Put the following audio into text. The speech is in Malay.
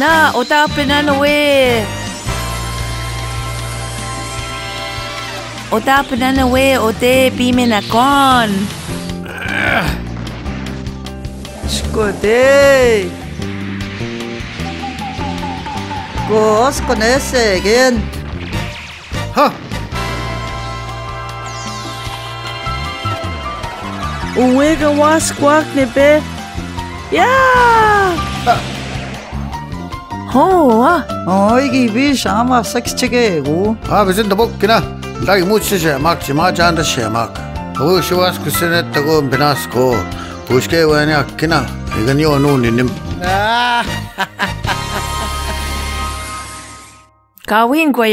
Na, ota penana we. Ota penana we ote pime na kon. Escutei. Gos conhece again. Ha! Uwega was kwak ne be. Ya. Ho, ah. Oi, gibi şama seks çekegu. 아, 무슨 너 먹기나? 나이 무치세 막 지마자 한다 시 막. 어, 시와스 그스네 따고 비나스고. 부시게 와냐 기나. 이건 요 누님. Kawin kwa